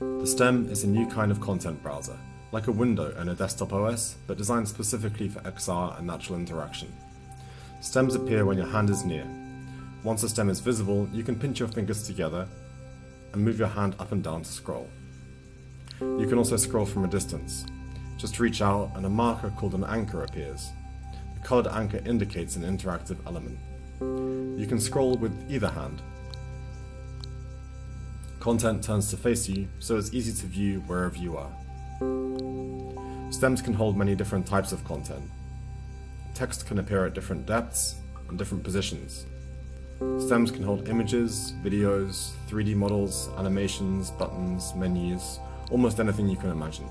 The stem is a new kind of content browser, like a window in a desktop OS, but designed specifically for XR and natural interaction. Stems appear when your hand is near. Once a stem is visible, you can pinch your fingers together and move your hand up and down to scroll. You can also scroll from a distance. Just reach out and a marker called an anchor appears. The coloured anchor indicates an interactive element. You can scroll with either hand. Content turns to face you, so it's easy to view wherever you are. Stems can hold many different types of content. Text can appear at different depths and different positions. Stems can hold images, videos, 3D models, animations, buttons, menus, almost anything you can imagine.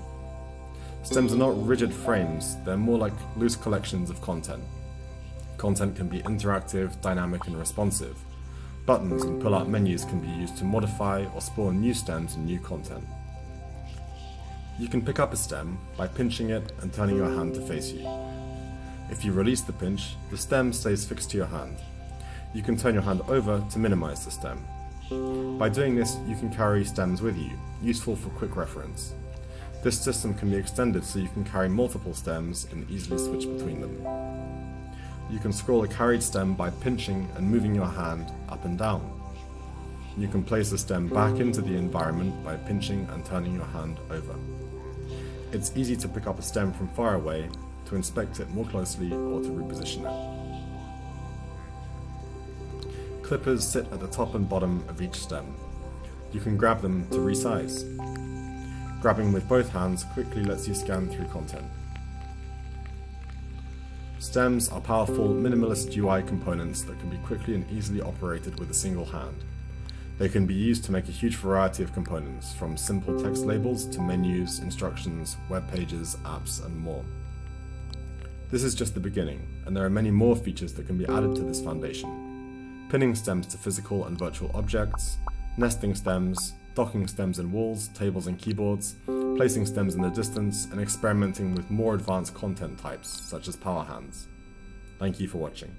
Stems are not rigid frames, they're more like loose collections of content. Content can be interactive, dynamic, and responsive. Buttons and pull-out menus can be used to modify or spawn new stems and new content. You can pick up a stem by pinching it and turning your hand to face you. If you release the pinch, the stem stays fixed to your hand. You can turn your hand over to minimize the stem. By doing this, you can carry stems with you, useful for quick reference. This system can be extended so you can carry multiple stems and easily switch between them. You can scroll a carried stem by pinching and moving your hand up and down. You can place the stem back into the environment by pinching and turning your hand over. It's easy to pick up a stem from far away, to inspect it more closely or to reposition it. Clippers sit at the top and bottom of each stem. You can grab them to resize. Grabbing with both hands quickly lets you scan through content. Stems are powerful, minimalist UI components that can be quickly and easily operated with a single hand. They can be used to make a huge variety of components, from simple text labels to menus, instructions, web pages, apps, and more. This is just the beginning, and there are many more features that can be added to this foundation pinning stems to physical and virtual objects, nesting stems, docking stems in walls, tables and keyboards, placing stems in the distance, and experimenting with more advanced content types such as power hands. Thank you for watching.